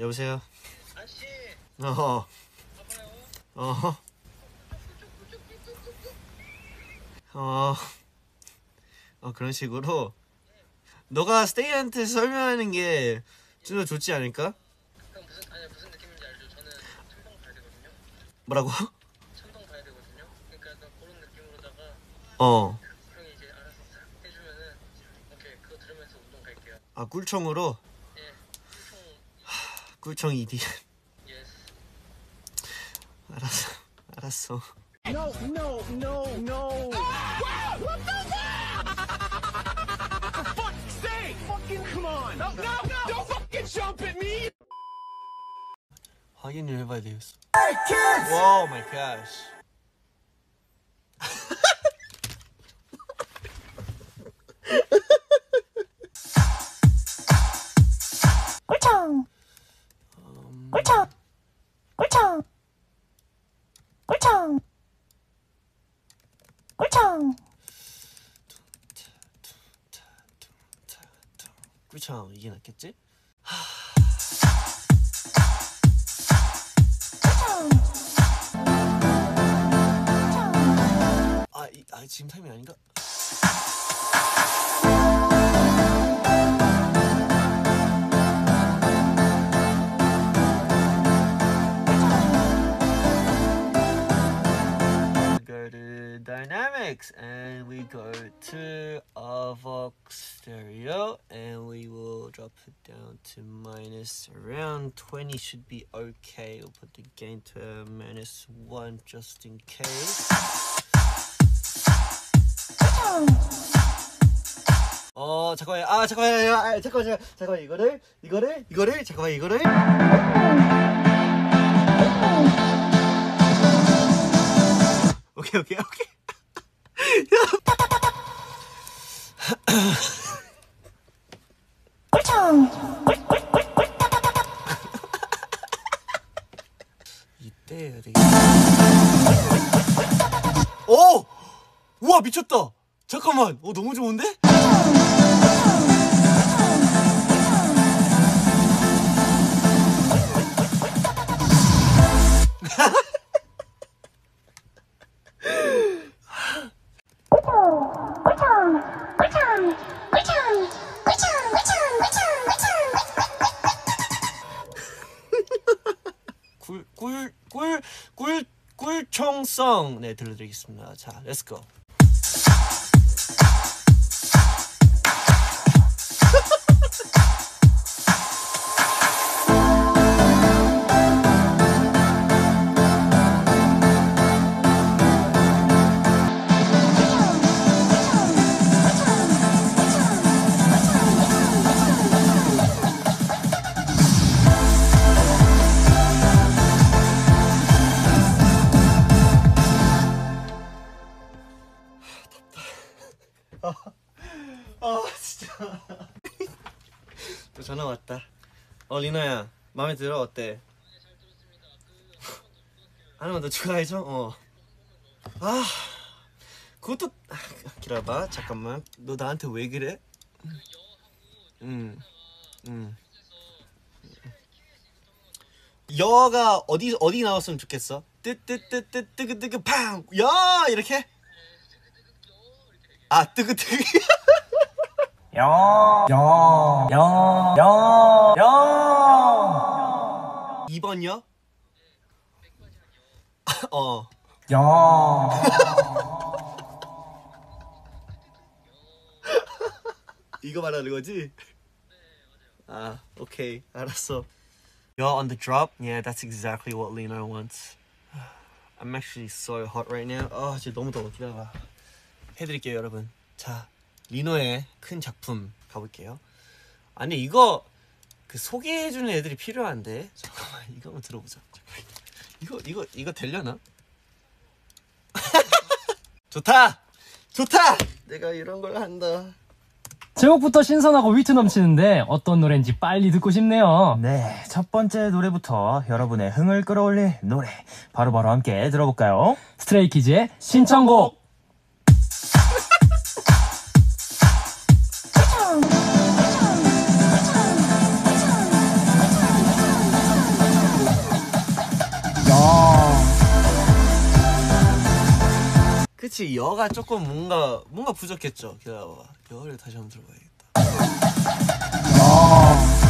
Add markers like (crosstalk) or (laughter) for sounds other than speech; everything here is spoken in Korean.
여보세요. 아씨 어. 봐봐요 어. 어. 어 그런 식으로 너가 스테이한테 설명하는 게 좀 더 좋지 않을까? 형 무슨 아니 무슨 느낌인지 알죠? 저는 천둥 봐야 되거든요 뭐라고? 천둥 봐야 되거든요 그러니까 그런 느낌으로다가 어. 형이 이제 알아서 싹 해주면은 오케이 그거 들으면서 운동 갈게요 아 꿀청으로 꿀청 ED. 알았어. 알았어. No, no, no, no. For fuck's sake! Fucking come on! No, no, no! Don't fucking jump at me! 확인을 해봐야 되겠어. Wow my God. 꿀청 꿀청 꿀청 꿀청 꿀청 꿀청 이게 낫겠지? 아, 이, 아 지금 타이밍 아닌가? dynamics and we go to our Vox stereo and we will drop it down to minus around 20 should be okay. We'll put the gain to a minus 1 just in case. 어 잠깐만 아 잠깐만 아, 잠깐만 잠깐만 잠깐만 이거를 이거를 이거를 잠깐만 이거를 오케이 오케이 오케이 꿀청! (laughs) 이때 오! 우와 미쳤다. 잠깐만. 오 너무 좋은데 꿀청 꿀청 꿀청 꿀청 꿀청 꿀청 꿀꿀꿀 꿀총성 네 들려드리겠습니다 자 렛츠고 진짜. (laughs) 또 전화 왔다. 어 리나야 마음에 들어? 어때? 하나만 더 추가해줘? 어 아 그것도 아, 기다려봐. 잠깐만. 너 나한테 왜 그래? 응응. 여가 어디 어디 나왔으면 좋겠어? 뜨뜨뜨뜨뜨그뜨그 팡야 이렇게? 아 뜨그뜨그 영, 영, 영, 영, 영, 2번요? 어. 영. 이거 말하는 거지? 아, 오케이. 알았어. You're on the drop? Yeah, that's exactly what Lino wants. I'm actually so hot right now. 아, 진짜 너무 더워. 기다려봐. 해드릴게요, 여러분. 자, 리노의 큰 작품 가볼게요. 아니, 이거 그 소개해주는 애들이 필요한데. 잠깐만, 이거 한번 들어보자. 잠깐만. 이거, 이거, 이거 되려나? (laughs) 좋다! 좋다! 내가 이런 걸 한다. 제목부터 신선하고 위트 넘치는데 어떤 노래인지 빨리 듣고 싶네요. 네, 첫 번째 노래부터 여러분의 흥을 끌어올릴 노래 바로바로 함께 들어볼까요? 스트레이키즈의 신청곡. 그치 여가 조금 뭔가 뭔가 부족했죠. 기다려봐 여를 다시 한번 들어봐야겠다. 아.